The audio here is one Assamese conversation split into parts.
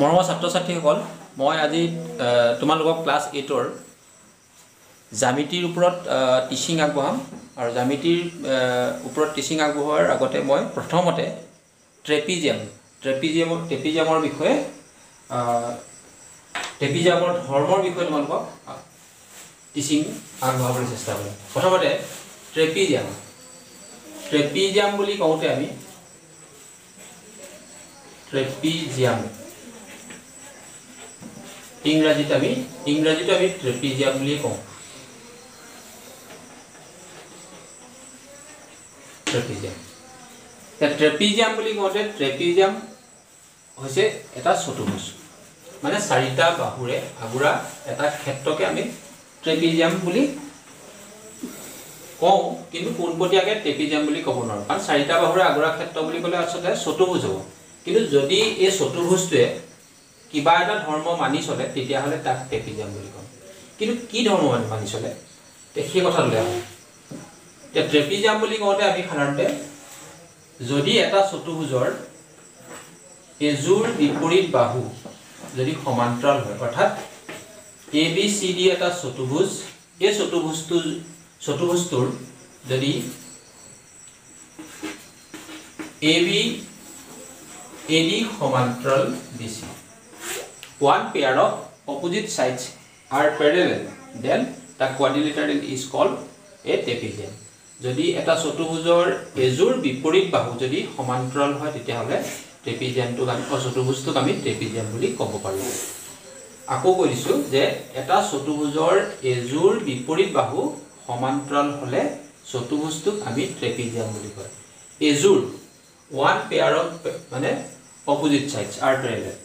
মৰমৰ ছাত্ৰ ছাত্ৰীসকল মই আজি তোমালোকক ক্লাছ এইটৰ জ্যামিতিৰ ওপৰত টিচিং আগবঢ়াম আৰু জ্যামিতিৰ ওপৰত টিচিং আগবঢ়োৱাৰ আগতে মই প্ৰথমতে ট্ৰেপিজিয়াম ট্ৰেপিজিয়ামৰ ট্ৰেপিজিয়ামৰ বিষয়ে ট্ৰেপিজিয়ামৰ ধৰ্মৰ বিষয়ে তোমালোকক টিচিং আগবঢ়াবলৈ চেষ্টা কৰিম। প্ৰথমতে ট্ৰেপিজিয়াম ট্ৰেপিজিয়াম বুলি কওঁতে আমি ট্ৰেপিজিয়াম ইংৰাজীত আমি ইংৰাজীত আমি ট্ৰেপিজিয়াম বুলিয়ে কওঁ। ট্ৰেপিজিয়াম এতিয়া ট্ৰেপিজিয়াম বুলি কওঁতে ট্ৰেপিজিয়াম হৈছে এটা চতুৰ্ভুজ। মানে চাৰিটা বাহুৰে আগুৰা এটা ক্ষেত্ৰকে আমি ট্ৰেপিজিয়াম বুলি কওঁ কিন্তু পোনপটীয়াকৈ ট্ৰেপিজিয়াম বুলি ক'ব নোৱাৰোঁ। কাৰণ চাৰিটা বাহুৰে আগুৰা ক্ষেত্ৰ বুলি ক'লে আচলতে চতুৰ্ভুজ হ'ব। কিন্তু যদি এই চতুৰ্ভুজটোৱে কিবা এটা ধৰ্ম মানি চলে তেতিয়াহ'লে তাক ট্ৰেপিজিয়াম বুলি ক'ম। কিন্তু কি ধৰ্ম মানি চলে? সেই কথাটোলৈ আহোঁ এতিয়া ট্ৰেপিজিয়াম বুলি কওঁতে আমি সাধাৰণতে যদি এটা চতুৰ্ভুজৰ এযোৰ বিপৰীত বাহু যদি সমান্তৰাল হয় অৰ্থাৎ এ বি চি ডি এটা চতুৰ্ভুজ এই চতুৰ্ভুজটো চতুৰ্ভুজটোৰ যদি এ বি এ ডি সমান্তৰাল B C one pair of opposite sides are parallel. Then the quadrilateral is called a trapezium. যদি এটা চতুৰ্ভুজৰ এযোৰ বিপৰীত বাহু যদি সমান্তৰাল হয় তেতিয়াহ'লে ট্ৰেপিজিয়ামটোক আমি চতুৰ্ভুজটোক আমি ট্ৰেপিজিয়াম বুলি ক'ব পাৰোঁ। আকৌ কৈ দিছোঁ যে এটা চতুৰ্ভুজৰ এযোৰ বিপৰীত বাহু সমান্তৰাল হ'লে চতুৰ্ভুজটোক আমি ট্ৰেপিজিয়াম বুলি কয়। এযোৰ ওৱান পেয়াৰ অফ মানে অপজিট চাইডছ আৰ পেৰেলেল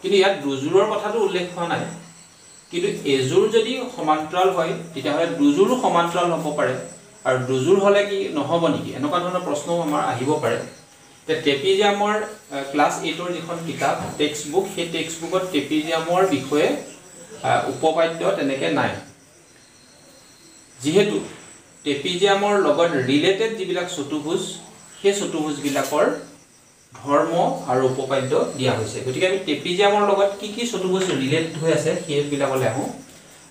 কিন্তু ইয়াত দুযোৰৰ কথাটো উল্লেখ হোৱা নাই। কিন্তু এযোৰ যদি সমান্তৰাল হয় তেতিয়াহ'লে দুযোৰো সমান্তৰাল হ'ব পাৰে। আৰু দুযোৰ হ'লে কি নহ'ব নেকি? এনেকুৱা ধৰণৰ প্ৰশ্নও আমাৰ আহিব পাৰে। এতিয়া ট্ৰেপিজিয়ামৰ ক্লাছ এইটৰ যিখন কিতাপ টেক্সট বুক সেই টেক্সট বুকত ট্ৰেপিজিয়ামৰ বিষয়ে উপপাদ্য তেনেকৈ নাই। যিহেতু ট্ৰেপিজিয়ামৰ লগত ৰিলেটেড যিবিলাক চতুৰ্ভুজ সেই চতুৰ্ভুজবিলাকৰ ধৰ্ম আৰু উপপাদ্য দিয়া হৈছে। গতিকে আমি ট্ৰেপিজিয়ামৰ লগত কি কি চতুৰ্ভুজ ৰিলেটেড হৈ আছে সেইবিলাকলৈ আহোঁ।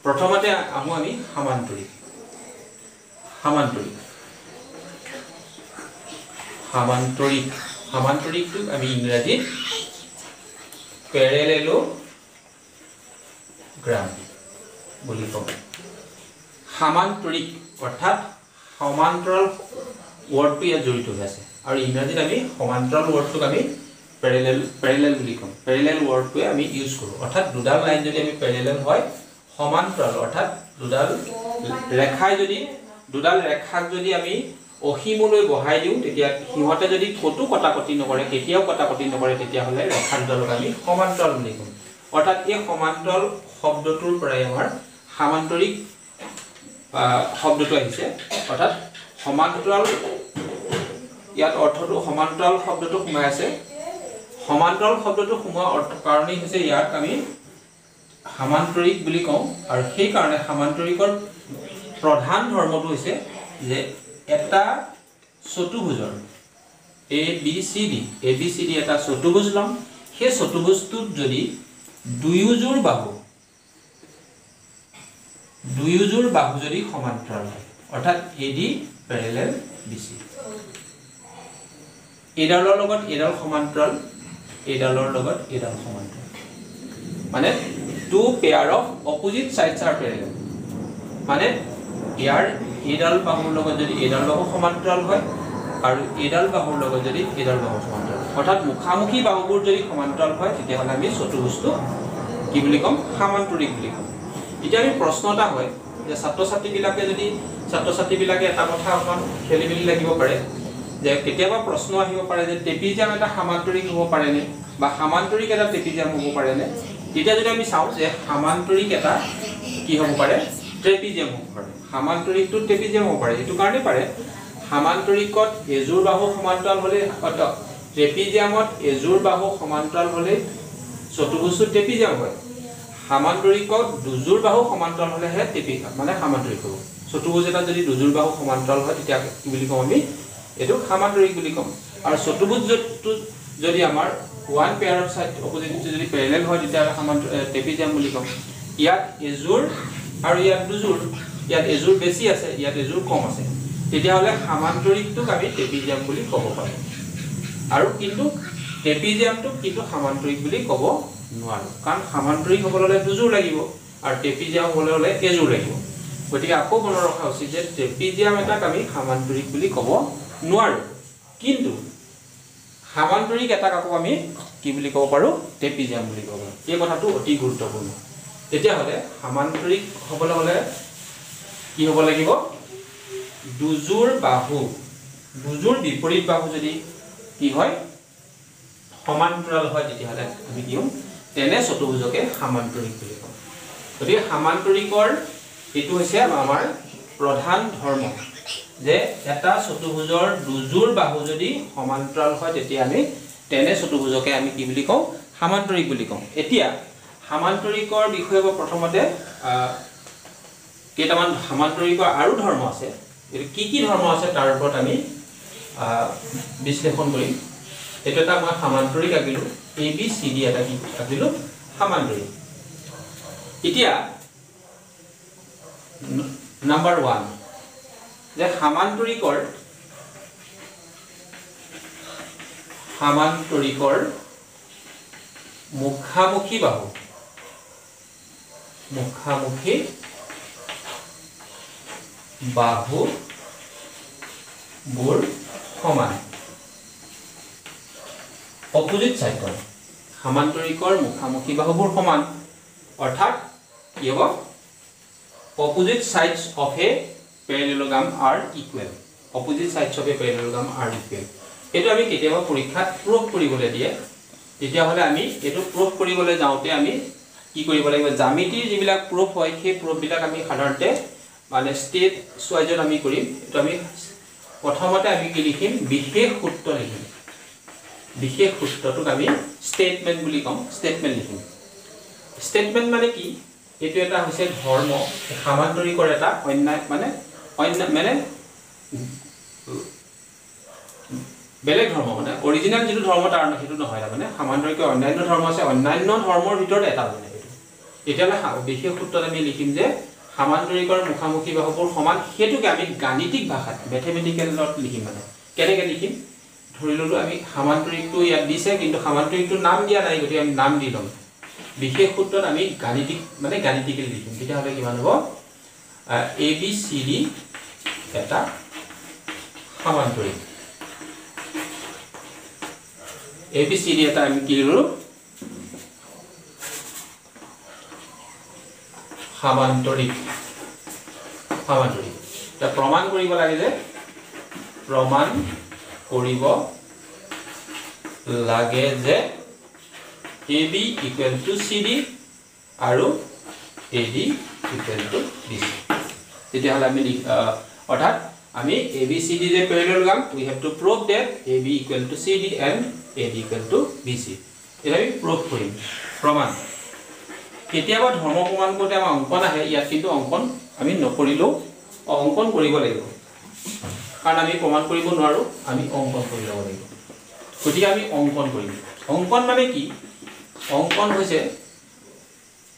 প্ৰথমতে আহোঁ আমি সামান্তৰিক সামান্তৰিক সামান্তৰিক সামান্তৰিকটোক আমি পেৰেলেলো গ্ৰাম বুলি কওঁ। সামান্তৰিক অৰ্থাৎ সমান্তৰাল ৱৰ্ডটো ইয়াত জড়িত হৈ আছে। আৰু ইংৰাজীত আমি সমান্তৰাল ৱৰ্ডটোক আমি পেৰেলেল পেৰেলেল বুলি ক'ম। পেৰেলেল ৱৰ্ডটোৱে আমি ইউজ কৰোঁ। অৰ্থাৎ দুডাল লাইন যদি আমি পেৰেলেল হয় সমান্তৰাল অৰ্থাৎ দুডাল ৰেখাই যদি দুডাল ৰেখাক যদি আমি অসীমলৈ বহাই দিওঁ তেতিয়া সিহঁতে যদি ক'তো কটাকটি নকৰে কেতিয়াও কটাকটি নকৰে তেতিয়াহ'লে ৰেখা দুডালক আমি সমান্তৰাল বুলি ক'ম। অৰ্থাৎ এই সমান্তৰাল শব্দটোৰ পৰাই আমাৰ সামান্তৰিক শব্দটো আহিছে। অৰ্থাৎ সমান্তৰাল ইয়াত অৰ্থটো সমান্তৰাল শব্দটো সোমাই আছে। সমান্তৰাল শব্দটো সোমোৱা অৰ্থ কাৰণেই হৈছে ইয়াক আমি সামান্তৰিক বুলি কওঁ আৰু সেইকাৰণে সামান্তৰিকৰ প্ৰধান ধৰ্মটো হৈছে যে এটা চতুৰ্ভুজৰ A B C D A B C D এটা চতুৰ্ভুজ ল'ম। সেই চতুৰ্ভুজটোত যদি দুয়োযোৰ বাহু দুয়োযোৰ বাহু যদি সমান্তৰাল হয় অৰ্থাৎ A D parallel B C এইডালৰ লগত এইডাল সমান্তৰাল এইডালৰ লগত এইডাল সমান্তৰাল। মানে two pair of opposite sides are parallel মানে ইয়াৰ এইডাল বাহুৰ লগত যদি এইডাল বাহু সমান্তৰাল হয় আৰু এইডাল বাহুৰ লগত যদি এইডাল বাহু সমান্তৰাল। অৰ্থাৎ মুখামুখি বাহুবোৰ যদি সমান্তৰাল হয় তেতিয়াহ'লে আমি চতুৰ্ভুজটো কি বুলি ক'ম? সামান্তৰিক বুলি ক'ম। এতিয়া আমি প্ৰশ্ন এটা হয় যে ছাত্ৰ ছাত্ৰীবিলাকে যদি ছাত্ৰ ছাত্ৰীবিলাকে এটা কথা অকণমান খেলি মেলি লাগিব পাৰে। যে কেতিয়াবা প্ৰশ্ন আহিব পাৰে যে ট্ৰেপিজিয়াম এটা সামান্তৰিক হ'ব পাৰেনে বা সামান্তৰিক এটা ট্ৰেপিজিয়াম হ'ব পাৰেনে? তেতিয়া যদি আমি চাওঁ যে সামান্তৰিক এটা কি হ'ব পাৰে? ট্ৰেপিজিয়াম হ'ব পাৰে। সামান্তৰিকটো ট্ৰেপিজিয়াম হ'ব পাৰে। এইটো কাৰণেই পাৰে। সামান্তৰিকত এযোৰ বাহু সমান্তৰাল হ'লে ট্ৰেপিজিয়ামত এযোৰ বাহু সমান্তৰাল হ'লে চতুৰ্ভুজটো ট্ৰেপিজিয়াম হয়। সামান্তৰিকত দুযোৰ বাহু সমান্তৰাল হ'লেহে ট্ৰেপিজিয়াম মানে সামান্তৰিক হ'ব। চতুৰ্ভুজ এটা যদি দুযোৰ বাহু সমান্তৰাল হয় তেতিয়া কি বুলি কওঁ আমি এইটো সামান্তৰিক বুলি ক'ম। আৰু চতুৰ্ভুজটো যদি আমাৰ ওৱান পেয়াৰ অফ চাইড অপজিটটো যদি পেৰেলেল হয় তেতিয়াহ'লে সমান্তৰাল ট্ৰেপিজিয়াম বুলি ক'ম। ইয়াত এযোৰ আৰু ইয়াত দুযোৰ। ইয়াত এযোৰ বেছি আছে ইয়াত এযোৰ কম আছে। তেতিয়াহ'লে সামান্তৰিকটোক আমি ট্ৰেপিজিয়াম বুলি ক'ব পাৰোঁ আৰু কিন্তু ট্ৰেপিজিয়ামটোক কিন্তু সামান্তৰিক বুলি ক'ব নোৱাৰোঁ। কাৰণ সামান্তৰিক হ'বলৈ হ'লে দুযোৰ লাগিব আৰু ট্ৰেপিজিয়াম হ'বলৈ হ'লে এযোৰ লাগিব। গতিকে আকৌ মনত ৰখা উচিত যে ট্ৰেপিজিয়াম এটাক আমি সামান্তৰিক বুলি ক'ব নোৱাৰোঁ। কিন্তু সামান্তৰিক এটাক আকৌ আমি কি বুলি ক'ব পাৰোঁ? ট্ৰেপিজিয়াম বুলি ক'ব পাৰোঁ। এই কথাটো অতি গুৰুত্বপূৰ্ণ। তেতিয়াহ'লে সামান্তৰিক হ'বলৈ হ'লে কি হ'ব লাগিব? দুযোৰ বাহু। দুযোৰ বিপৰীত বাহু যদি কি হয় সমান্তৰাল হয় তেতিয়াহ'লে আমি কি হ'ম? তেনে চতুৰ্ভুজকে সামান্তৰিক বুলি কওঁ গতিকে সামান্তৰিকৰ এইটো হৈছে আমাৰ প্ৰধান ধৰ্ম। যে এটা চতুৰ্ভুজৰ দুযোৰ বাহু যদি সমান্তৰাল হয় তেতিয়া আমি তেনে চতুৰ্ভুজকে আমি কি বুলি কওঁ? সামান্তৰিক বুলি কওঁ। এতিয়া সামান্তৰিকৰ বিষয়ে মই প্ৰথমতে কেইটামান সামান্তৰিকৰ আৰু ধৰ্ম আছে। কি কি ধৰ্ম আছে তাৰ ওপৰত আমি বিশ্লেষণ কৰিম। এইটো এটা মই সামান্তৰিক আঁকিলোঁ। এ বি চি ডি এটা কি আঁকিলোঁ? সামান্তৰিক। এতিয়া নাম্বাৰ ওৱান যে সামান্তৰিকৰ সামান্তৰিকৰ মুখামুখি বাহু। মুখামুখি বাহু বোৰ সমান। অপোজিট চাইডৰ সামান্তৰিকৰ মুখামুখি বাহুবোৰ সমান। অৰ্থাৎ কি হ'ব? Opposite sides of a parallelogram are equal opposite sides of a parallelogram are equal এইটো আমি কেতিয়াবা পৰীক্ষাত প্ৰুফ কৰিবলৈ দিয়ে। তেতিয়াহ'লে আমি এইটো প্ৰুফ কৰিবলৈ যাওঁতে আমি কি কৰিব লাগিব? জ্যামিতিৰ যিবিলাক প্ৰুফ হয় সেই প্ৰুফবিলাক আমি সাধাৰণতে মানে ষ্টেট ৱাইজত আমি কৰিম। এইটো আমি প্ৰথমতে আমি কি লিখিম? বিশেষ সূত্ৰ লিখিম। বিশেষ সূত্ৰটোক আমি ষ্টেটমেণ্ট বুলি কওঁ। ষ্টেটমেণ্ট লিখিম। ষ্টেটমেণ্ট মানে কি? এইটো এটা হৈছে ধৰ্ম সামান্তৰিকৰ এটা অন্যায় মানে অন্য মানে? বেলেগ ধৰ্ম মানে। অৰিজিনেল যিটো ধৰ্ম তাৰ সেইটো নহয় তাৰমানে সামান্তৰিকৰ অন্যান্য ধৰ্ম আছে অন্যান্য ধৰ্মৰ ভিতৰত এটা মানে এইটো তেতিয়াহ'লে বিশেষ সূত্ৰত আমি লিখিম যে সামান্তৰিকৰ মুখামুখি বাহুবোৰ সমান সেইটোকে আমি গাণিতিক ভাষাত মেথেমেটিকেলত লিখিম মানে। কেনেকৈ লিখিম? ধৰি ল'লোঁ আমি সামান্তৰিকটো ইয়াত দিছে কিন্তু সামান্তৰিকটো নাম দিয়া নাই গতিকে আমি নাম দি ল'ম। বিশেষ সূত্ৰত আমি গাণিতিক মানে গাণিতিকেলি লিখিম। তেতিয়াহ'লে কিমান হ'ব? এ বি চি ডি এটা সামান্তৰিক এ বি চি ডি এটা আমি কি ল'লোঁ? সামান্তৰিক। সামান্তৰিক। এতিয়া প্ৰমাণ কৰিব লাগে যে প্ৰমাণ কৰিব লাগে যে A B equal to C D আৰু A D equal to B C তেতিয়াহ'লে আমি অৰ্থাৎ আমি এ বি চি ডি যে parallelogram we have to prove that A B equal to C D and A D equal to B C এতিয়া আমি প্ৰুভ কৰিম। প্ৰমাণ। কেতিয়াবা ধৰ্ম প্ৰমাণ কৰোঁতে আমাৰ অংকন আহে। ইয়াত কিন্তু অংকন আমি নকৰিলেও অংকন কৰিব লাগিব। কাৰণ আমি প্ৰমাণ কৰিব নোৱাৰোঁ আমি অংকন কৰি ল'ব লাগিব। গতিকে আমি অংকন কৰিম। অংকন মানে কি? অংকন হৈছে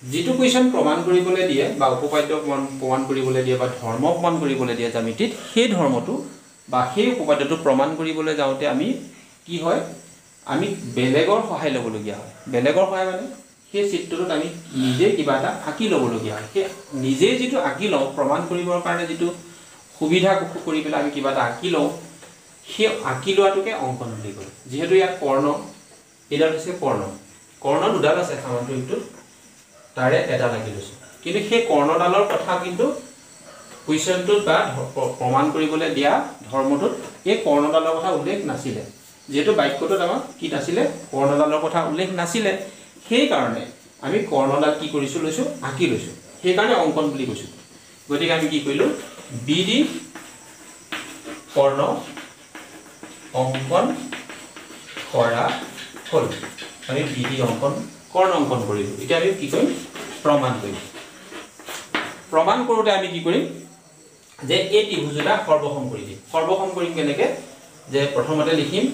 যিটো কুৱেশ্যন প্ৰমাণ কৰিবলৈ দিয়ে বা উপপাদ্য প্ৰমাণ কৰিবলৈ দিয়ে বা ধৰ্ম প্ৰমাণ কৰিবলৈ দিয়ে জ্যামিতিত সেই ধৰ্মটো বা সেই উপপাদ্যটো প্ৰমাণ কৰিবলৈ যাওঁতে আমি কি হয় আমি বেলেগৰ সহায় ল'বলগীয়া হয়। বেলেগৰ সহায় মানে? সেই চিত্ৰটোত আমি নিজে কিবা এটা আঁকি ল'বলগীয়া হয়। সেই নিজেই যিটো আঁকি লওঁ প্ৰমাণ কৰিবৰ কাৰণে যিটো সুবিধা কৰি পেলাই আমি কিবা এটা আঁকি লওঁ সেই আঁকি লোৱাটোকে অংকন বুলি কয়। যিহেতু ইয়াত কৰ্ণ এইডাল হৈছে কৰ্ণ। কৰ্ণ দুডাল আছে সামান্তৰিকটোত তাৰে এডাল আঁকি লৈছোঁ। কিন্তু সেই কৰ্ণডালৰ কথা কিন্তু কুৱেশ্যনটোত বা প্ৰমাণ কৰিবলৈ দিয়া ধৰ্মটোত এই কৰ্ণডালৰ কথা উল্লেখ নাছিলে। যিহেতু বাক্যটোত আমাক কি নাছিলে? কৰ্ণডালৰ কথা উল্লেখ নাছিলে। সেইকাৰণে আমি কৰ্ণডাল কি কৰিছোঁ লৈছোঁ আঁকি লৈছোঁ। সেইকাৰণে অংকন বুলি কৈছোঁ। গতিকে আমি কি কৰিলোঁ? বি ডি কৰ্ণ অংকন কৰা হ'ল। আমি বি ডি অংকন কৰ্ণ অংকন কৰিলোঁ এতিয়া আমি কি কৰিম? প্ৰমাণ কৰিম। প্ৰমাণ কৰোঁতে আমি কি কৰিম? যে এই ত্ৰিভুজ এটা সৰ্বসম কৰি দিম। সৰ্বসম কৰিম কেনেকৈ? যে প্ৰথমতে লিখিম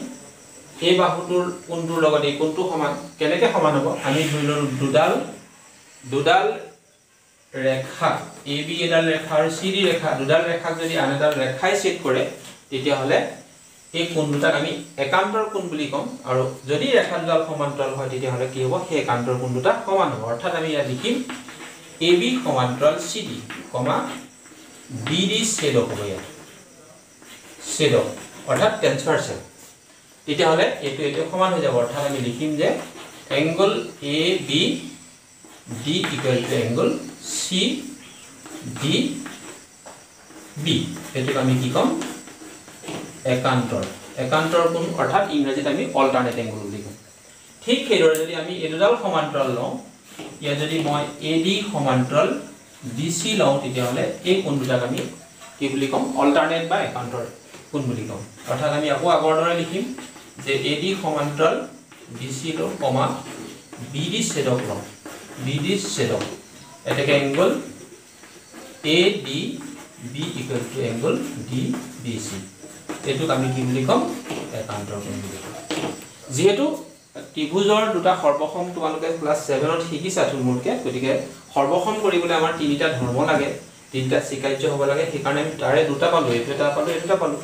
এই বাহুটোৰ কোণটোৰ লগত এই কোণটো সমান কেনেকৈ সমান হ'ব? আমি ধৰি ল'লোঁ দুডাল দুডাল ৰেখা এ বি এডাল ৰেখা আৰু চি ডি ৰেখা দুডাল ৰেখাক যদি আন এডাল ৰেখাই ছেদ কৰে তেতিয়াহ'লে এই কোণ দুটাক আমি একান্তৰ কোণ বুলি ক'ম। আৰু যদি ৰেখা দুডাল সমান্তৰাল হয় তেতিয়াহ'লে কি হ'ব? সেই একান্তৰ কোণ দুটা সমান হ'ব। অৰ্থাৎ আমি ইয়াত লিখিম এ বি সমান্তৰাল চি ডি কমা ডি ছেদক হ'ব ইয়াত। ছেদক অৰ্থাৎ ট্ৰেন্সফাৰ্চেল তেতিয়াহ'লে এইটো এইটো সমান হৈ যাব। অৰ্থাৎ আমি লিখিম যে angle A B D equal to angle C D B এইটোক আমি কি ক'ম? একান্তৰ। একান্তৰ কোণ অৰ্থাৎ ইংৰাজীত আমি অল্টাৰনেট এংগল বুলি ক'ম ঠিক সেইদৰে যদি আমি এই দুডাল সমান্তৰাল লওঁ ইয়াত যদি মই এ ডি সমান্তৰাল ডি চি লওঁ তেতিয়াহ'লে এই কোণ দুটাক আমি কি বুলি ক'ম? অল্টাৰনেট বা একান্তৰ কোণ বুলি ক'ম? অৰ্থাৎ আমি আকৌ আগৰ দৰে লিখিম যে এ ডি সমান্তৰাল ডি চি লওঁ কমা বি ডি ছেদক লওঁ। বি ডি ছেদক। এতেকে angle A D B equal to angle D B C এইটোক আমি কি বুলি ক'ম? একান্তৰ কোণ বুলি ক'ম। যিহেতু ত্ৰিভুজৰ দুটা সৰ্বসম তোমালোকে ক্লাছ ছেভেনত শিকিছা থুলমূলকৈ গতিকে সৰ্বসম কৰিবলৈ আমাৰ তিনিটা ধৰ্ম লাগে তিনিটা স্বীকাৰ্য হ'ব লাগে সেইকাৰণে আমি তাৰে দুটা পালোঁ এইটো এটা পালোঁ এইটো এটা পালোঁ।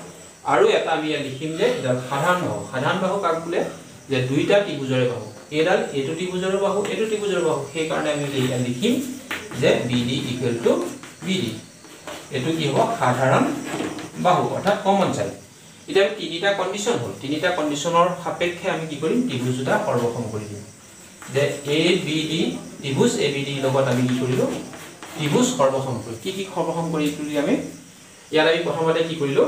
আৰু এটা আমি ইয়াত লিখিম যে এডাল সাধাৰণ বাহু সাধাৰণ বাহু কাক বোলে? যে দুইটা ত্ৰিভুজৰে বাহু। এইডাল এইটো ত্ৰিভুজৰ বাহু এইটো ত্ৰিভুজৰ বাহু। সেইকাৰণে আমি ইয়াত লিখিম যে B D equal to B D এইটো কি হ'ব? সাধাৰণ বাহু অৰ্থাৎ কমন চাইড। এতিয়া আমি তিনিটা কণ্ডিশ্যন হ'ল। তিনিটা কণ্ডিশ্যনৰ সাপেক্ষে আমি কি কৰিম? ত্ৰিভুজ দুটা সৰ্বসম কৰি দিম। যে এ বি ডি ত্ৰিভুজ এ বি ডিৰ লগত আমি কি কৰিলোঁ? ত্ৰিভুজ সৰ্বসম কৰি কি কি সৰ্বসম কৰি তুলি আমি? ইয়াত আমি প্ৰথমতে কি কৰিলোঁ?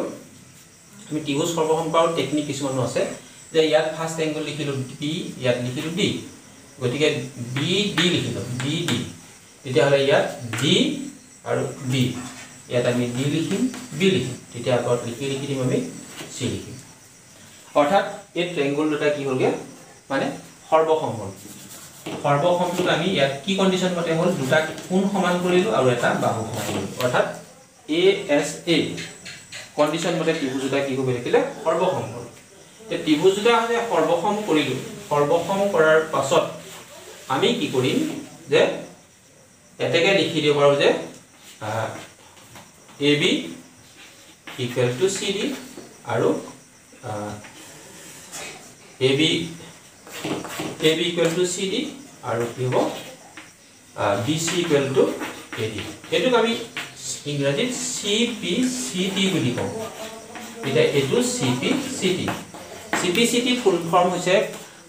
আমি ত্ৰিভুজ সৰ্বসম কৰাৰ টেকনিক কিছুমানো আছে। যে ইয়াত ফাৰ্ষ্ট এংগল লিখিলোঁ বি ইয়াত লিখিলোঁ ডি গতিকে বি ডি লিখিলোঁ। বি ডি তেতিয়াহ'লে ইয়াত ডি আৰু বি ইয়াত আমি ডি লিখিম বি লিখিম। তেতিয়া আগত লিখি লিখি দিম আমি চি লিখিম অৰ্থাৎ এই ট্ৰেংগল দুটা কি হ'লগৈ? মানে সৰ্বসম হ'ল সৰ্বসমটোত আমি ইয়াত কি কণ্ডিশ্যন মতে হ'ল? দুটা কোণ সমান কৰিলোঁ আৰু এটা বাহু সমান কৰিলোঁ। অৰ্থাৎ এ এছ এ কণ্ডিশ্যন মতে ত্ৰিভুজ দুটা কি হ'ব দেখিলে? সৰ্বসম হ'ল এই ত্ৰিভুজ দুটা যে সৰ্বসম কৰিলোঁ। সৰ্বসম কৰাৰ পাছত আমি কি কৰিম যে এতেকে লিখি দিব পাৰোঁ যে A B equal to C D আৰু A B A B equal to C D আৰু কি হ'ব B C equal to A D এইটোক আমি ইংৰাজীত চি পি চি টি বুলি কওঁ। এতিয়া এইটো C P C T C P C T full form হৈছে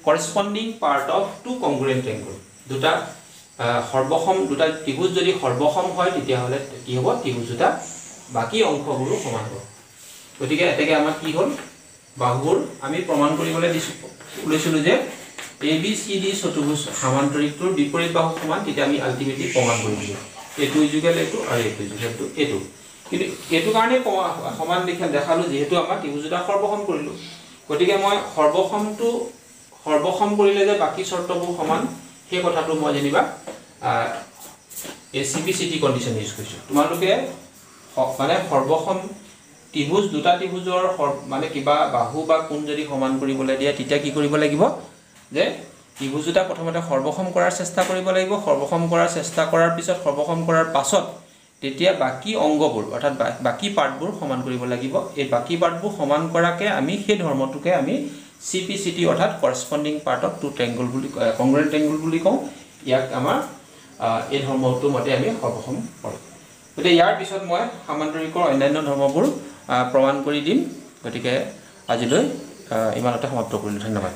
corresponding part of two congruent angle দুটা সৰ্বসম দুটা ত্ৰিভুজ যদি সৰ্বসম হয় তেতিয়াহ'লে কি হ'ব? ত্ৰিভুজ দুটা বাকী অংশবোৰো সমান হ'ব। গতিকে এতেকে আমাৰ কি হ'ল? বাহুবোৰ আমি প্ৰমাণ কৰিবলৈ দিছোঁ। লৈছিলোঁ যে এ বি চি ডি চতুৰ্ভুজ সামান্তৰিকটোৰ বিপৰীত বাহু সমান তেতিয়া আমি আল্টিমেটলি প্ৰমাণ কৰি দিলোঁ এইটো ইজুগেল এইটো আৰু এইটো ইজুগেলটো এইটো কিন্তু এইটো কাৰণেই সমান দেখা দেখালোঁ যিহেতু আমাৰ ত্ৰিভুজ দুটা সৰ্বসম কৰিলোঁ। গতিকে মই সৰ্বসমটো সৰ্বসম কৰিলে যে বাকী চৰ্তবোৰ সমান সেই কথাটো মই যেনিবা এই C P C T condition use কৰিছোঁ। তোমালোকে মানে সৰ্বসম ত্ৰিভুজ দুটা ত্ৰিভুজৰ মানে কিবা বাহু বা কোণ যদি সমান কৰিবলৈ দিয়ে তেতিয়া কি কৰিব লাগিব? যে ত্ৰিভুজ দুটা প্ৰথমতে সৰ্বসম কৰাৰ চেষ্টা কৰিব লাগিব। সৰ্বসম কৰাৰ চেষ্টা কৰাৰ পিছত সৰ্বসম কৰাৰ পাছত তেতিয়া বাকী অংগবোৰ অৰ্থাৎ বাকী পাৰ্টবোৰ সমান কৰিব লাগিব। এই বাকী পাৰ্টবোৰ সমান কৰাকৈ আমি সেই ধৰ্মটোকে আমি চি পি চি টি অৰ্থাৎ corresponding part of two triangle বুলি কংগ্ৰেণ্ট ট্ৰেংগুল বুলি কওঁ। ইয়াক আমাৰ এই ধৰ্মটোৰ মতে আমি সৰ্বসম কৰোঁ। গতিকে ইয়াৰ পিছত মই সামান্তৰিকৰ অন্যান্য ধৰ্মবোৰ প্ৰমাণ কৰি দিম। গতিকে আজিলৈ ইমানতে সমাপ্ত কৰিলোঁ। ধন্যবাদ।